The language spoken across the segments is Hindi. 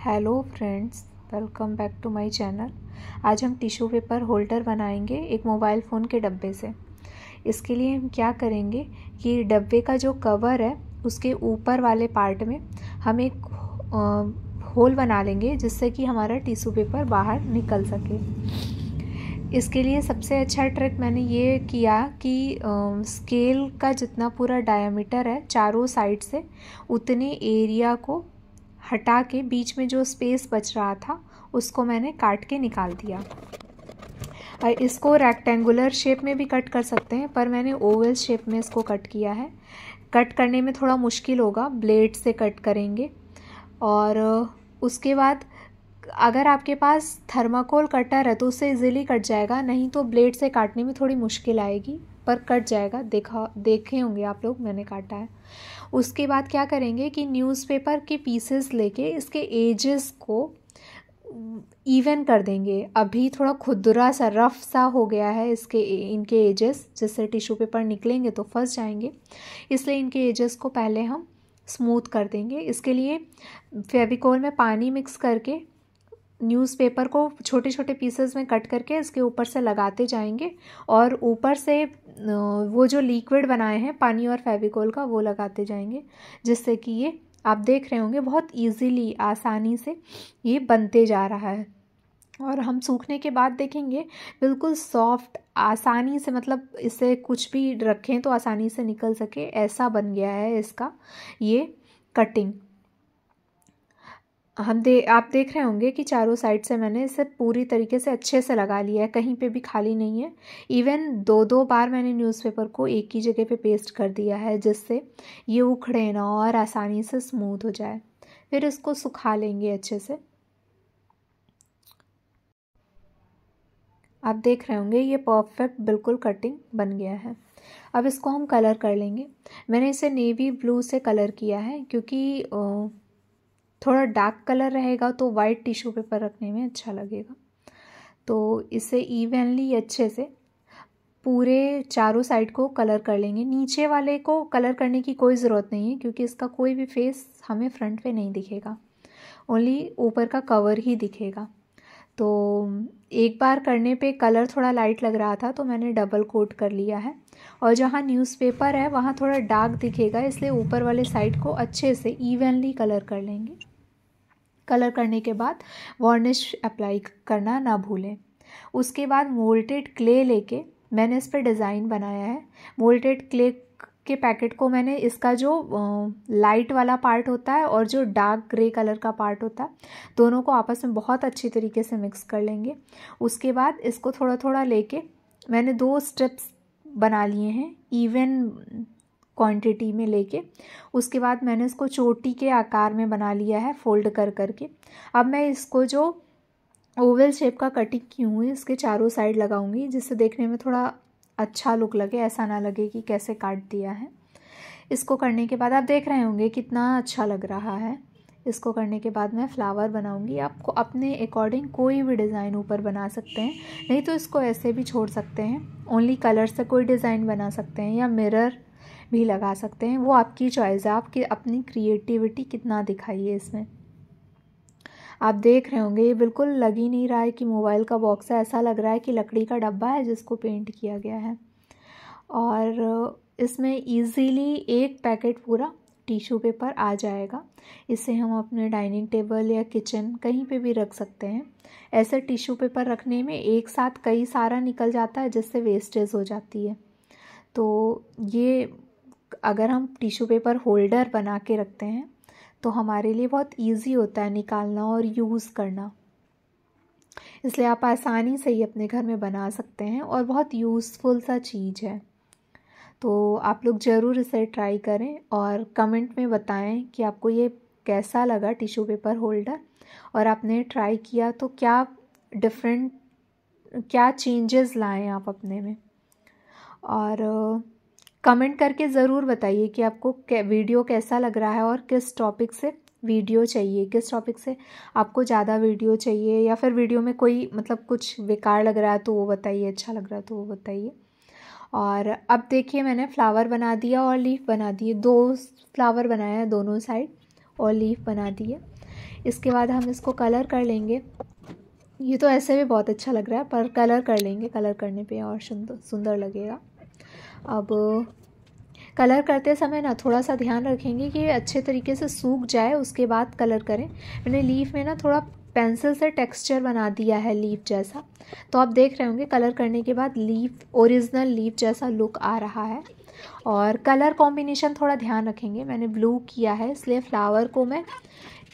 Hello friends welcome back to my channel आज हम टिश्यू पेपर होल्डर बनाएँगे एक मोबाइल फ़ोन के डब्बे से। इसके लिए हम क्या करेंगे कि डब्बे का जो कवर है, उसके ऊपर वाले पार्ट में हम एक होल बना लेंगे जिससे कि हमारा टिश्यू पेपर बाहर निकल सके। इसके लिए सबसे अच्छा ट्रिक मैंने ये किया कि स्केल का जितना पूरा डायामीटर है, चारों साइड से, उतने एरिया को हटा के बीच में जो स्पेस बच रहा था, उसको मैंने काट के निकाल दिया। इसको रेक्टेंगुलर शेप में भी कट कर सकते हैं, पर मैंने ओवल शेप में इसको कट किया है। कट करने में थोड़ा मुश्किल होगा ब्लेड से कट करेंगे। और उसके बाद अगर आपके पास थर्माकोल कटर है तो उससे इजीली कट जाएगा, नहीं तो ब्लेड से काटने में थोड़ी मुश्किल आएगी। पर कट जाएगा। देखा, देखे होंगे आप लोग, मैंने काटा है। उसके बाद क्या करेंगे कि न्यूज़पेपर के पीसेस लेके इसके एजेस को इवन कर देंगे। अभी थोड़ा खुदरा सा रफ सा हो गया है इसके, इनके एजेस जिससे टिश्यू पेपर निकलेंगे तो फंस जाएँगे। इसलिए इनके एजेस को पहले हम स्मूथ कर देंगे। इसके लिए फेविकोल में पानी मिक्स करके न्यूज़पेपर को छोटे छोटे पीसेस में कट करके इसके ऊपर से लगाते जाएँगे और ऊपर से वो जो लिक्विड बनाए हैं, पानी और फेविकोल का, वो लगाते जाएँगे, जिससे कि ये, आप देख रहे होंगे, बहुत इजीली आसानी से ये बनते जा रहा है। और हम सूखने के बाद देखेंगे, बिल्कुल सॉफ्ट आसानी से मतलब इसे कुछ भी रखें तो आसानी से निकल सके, ऐसा बन गया है इसका, ये कटिंग हम दे, आप देख रहे होंगे कि चारों साइड से मैंने इसे पूरी तरीके से अच्छे से लगा लिया है, कहीं पे भी खाली नहीं है। इवन दो दो बार मैंने न्यूज़पेपर को एक ही जगह पे पेस्ट कर दिया है, जिससे ये उखड़े ना और आसानी से स्मूथ हो जाए। फिर इसको सुखा लेंगे अच्छे से। आप देख रहे होंगे, ये परफेक्ट बिल्कुल कटिंग बन गया है। अब इसको हम कलर कर लेंगे। मैंने इसे नेवी ब्लू से कलर किया है, क्योंकि थोड़ा डार्क कलर रहेगा तो वाइट टिश्यू पेपर रखने में अच्छा लगेगा। तो इसे इवनली अच्छे से पूरे चारों साइड को कलर कर लेंगे। नीचे वाले को कलर करने की कोई ज़रूरत नहीं है, क्योंकि इसका कोई भी फेस हमें फ्रंट पे नहीं दिखेगा। ओनली ऊपर का कवर ही दिखेगा। तो एक बार करने पे कलर थोड़ा लाइट लग रहा था तो मैंने डबल कोट कर लिया है। और जहाँ न्यूज़पेपर है, वहाँ थोड़ा डार्क दिखेगा, इसलिए ऊपर वाले साइड को अच्छे से इवनली कलर कर लेंगे। कलर करने के बाद वार्निश अप्लाई करना ना भूलें। उसके बाद मोल्टेड क्ले लेके मैंने इस पर डिज़ाइन बनाया है। मोल्टेड क्ले के पैकेट को मैंने इसका जो लाइट वाला पार्ट होता है और जो डार्क ग्रे कलर का पार्ट होता है, दोनों को आपस में बहुत अच्छी तरीके से मिक्स कर लेंगे। उसके बाद इसको थोड़ा थोड़ा लेके मैंने दो स्टेप्स बना लिए हैं। इवन क्वांटिटी में लेके, उसके बाद मैंने इसको चोटी के आकार में बना लिया है फोल्ड कर करके। अब मैं इसको जो ओवल शेप का कटिंग की हुई इसके चारों साइड लगाऊँगी, जिससे देखने में थोड़ा अच्छा लुक लगे, ऐसा ना लगे कि कैसे काट दिया है। इसको करने के बाद आप देख रहे होंगे कितना अच्छा लग रहा है। इसको करने के बाद मैं फ्लावर बनाऊँगी। आपको अपने अकॉर्डिंग कोई भी डिज़ाइन ऊपर बना सकते हैं, नहीं तो इसको ऐसे भी छोड़ सकते हैं। ओनली कलर से कोई डिज़ाइन बना सकते हैं, या मिरर भी लगा सकते हैं। वो आपकी चॉइस है। आपकी अपनी क्रिएटिविटी कितना दिखाइए इसमें। आप देख रहे होंगे, ये बिल्कुल लग ही नहीं रहा है कि मोबाइल का बॉक्स है। ऐसा लग रहा है कि लकड़ी का डब्बा है जिसको पेंट किया गया है। और इसमें इजीली एक पैकेट पूरा टिश्यू पेपर आ जाएगा। इसे हम अपने डाइनिंग टेबल या किचन कहीं पे भी रख सकते हैं। ऐसे टिश्यू पेपर रखने में एक साथ कई सारा निकल जाता है जिससे वेस्टेज हो जाती है। तो ये अगर हम टिश्यू पेपर होल्डर बना के रखते हैं तो हमारे लिए बहुत इजी होता है निकालना और यूज़ करना। इसलिए आप आसानी से ही अपने घर में बना सकते हैं और बहुत यूज़फुल सा चीज़ है। तो आप लोग ज़रूर इसे ट्राई करें और कमेंट में बताएँ कि आपको ये कैसा लगा टिश्यू पेपर होल्डर। और आपने ट्राई किया तो क्या डिफरेंट क्या चेंजेस लाएँ आप अपने में। और कमेंट करके ज़रूर बताइए कि आपको वीडियो कैसा लग रहा है और किस टॉपिक से वीडियो चाहिए, किस टॉपिक से आपको ज़्यादा वीडियो चाहिए या फिर वीडियो में कोई मतलब कुछ बेकार लग रहा है तो वो बताइए अच्छा लग रहा है तो वो बताइए। और अब देखिए मैंने फ्लावर बना दिया और लीफ बना दिए। दो फ्लावर बनाया है दोनों साइड और लीफ बना दिए। इसके बाद हम इसको कलर कर लेंगे। ये तो ऐसे भी बहुत अच्छा लग रहा है, पर कलर कर लेंगे। कलर करने पे और सुंदर सुंदर लगेगा। अब कलर करते समय ना थोड़ा सा ध्यान रखेंगे कि अच्छे तरीके से सूख जाए उसके बाद कलर करें। मैंने लीफ में ना थोड़ा पेंसिल से टेक्सचर बना दिया है लीफ जैसा। तो आप देख रहे होंगे कलर करने के बाद लीफ ओरिजिनल लीफ जैसा लुक आ रहा है। और कलर कॉम्बिनेशन थोड़ा ध्यान रखेंगे। मैंने ब्लू किया है इसलिए फ्लावर को मैं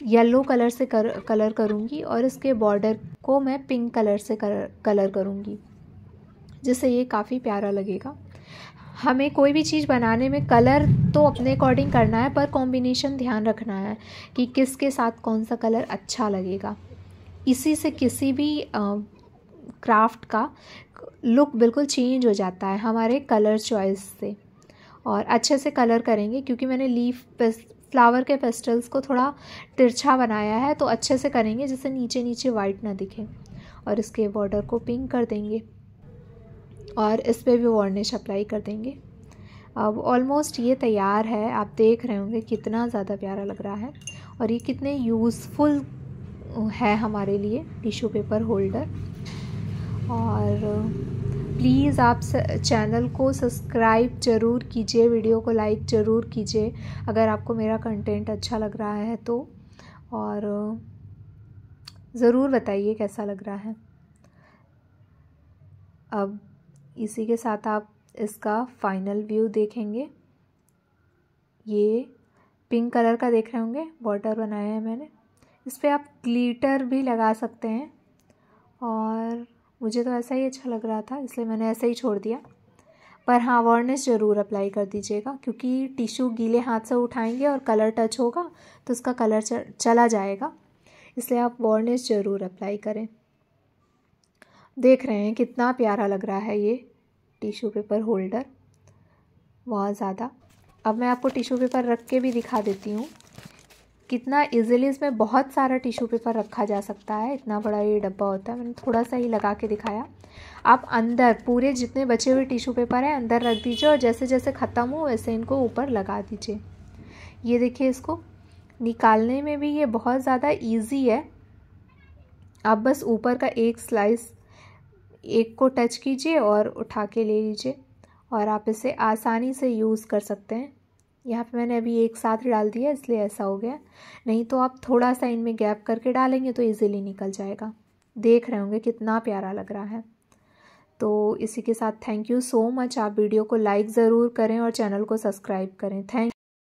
येलो कलर से कर कलर करूँगी और इसके बॉर्डर को मैं पिंक कलर से कर, कलर करूँगी जिससे ये काफ़ी प्यारा लगेगा। हमें कोई भी चीज़ बनाने में कलर तो अपने अकॉर्डिंग करना है, पर कॉम्बिनेशन ध्यान रखना है कि किसके साथ कौन सा कलर अच्छा लगेगा। इसी से किसी भी क्राफ्ट का लुक बिल्कुल चेंज हो जाता है हमारे कलर चॉइस से। और अच्छे से कलर करेंगे, क्योंकि मैंने लीफ फ्लावर के पेस्टल्स को थोड़ा तिरछा बनाया है तो अच्छे से करेंगे, जिससे नीचे नीचे वाइट ना दिखे। और इसके बॉर्डर को पिंक कर देंगे। और इस पर भी वार्निश अप्लाई कर देंगे। अब ऑलमोस्ट ये तैयार है। आप देख रहे होंगे कितना ज़्यादा प्यारा लग रहा है और ये कितने यूज़फुल है हमारे लिए टिशू पेपर होल्डर और प्लीज़ आप चैनल को सब्सक्राइब ज़रूर कीजिए वीडियो को लाइक ज़रूर कीजिए। अगर आपको मेरा कंटेंट अच्छा लग रहा है तो। और, ज़रूर बताइए कैसा लग रहा है। अब इसी के साथ आप इसका फाइनल व्यू देखेंगे। ये पिंक कलर का देख रहे होंगे बॉर्डर बनाया है मैंने। इस पर आप ग्लीटर भी लगा सकते हैं। और मुझे तो ऐसा ही अच्छा लग रहा था, इसलिए मैंने ऐसे ही छोड़ दिया। पर हाँ वर्निश ज़रूर अप्लाई कर दीजिएगा, क्योंकि टिश्यू गीले हाथ से उठाएँगे और कलर टच होगा तो उसका कलर चला जाएगा। इसलिए आप वर्निश ज़रूर अप्लाई करें। देख रहे हैं, कितना प्यारा लग रहा है ये। टिश्यू पेपर होल्डर, बहुत ज़्यादा। अब मैं आपको टिश्यू पेपर रख के भी दिखा देती हूँ। कितना इजीली इसमें बहुत सारा टिश्यू पेपर रखा जा सकता है। इतना बड़ा ये डब्बा होता है, मैंने थोड़ा सा ही लगा के दिखाया। आप अंदर, पूरे जितने बचे हुए टिश्यू पेपर हैं, अंदर रख दीजिए और जैसे जैसे ख़त्म हो, वैसे इनको ऊपर लगा दीजिए। ये देखिए इसको, निकालने में भी ये बहुत ज़्यादा ईजी है। आप बस ऊपर का एक स्लाइस एक को टच कीजिए और उठा के ले लीजिए। और आप इसे आसानी से यूज़ कर सकते हैं। यहाँ पे मैंने अभी एक साथ डाल दिया, इसलिए ऐसा हो गया। नहीं तो आप थोड़ा सा इनमें गैप करके डालेंगे तो इजीली निकल जाएगा। देख रहे होंगे कितना प्यारा लग रहा है। तो इसी के साथ थैंक यू सो मच आप वीडियो को लाइक ज़रूर करें और चैनल को सब्सक्राइब करें। थैंक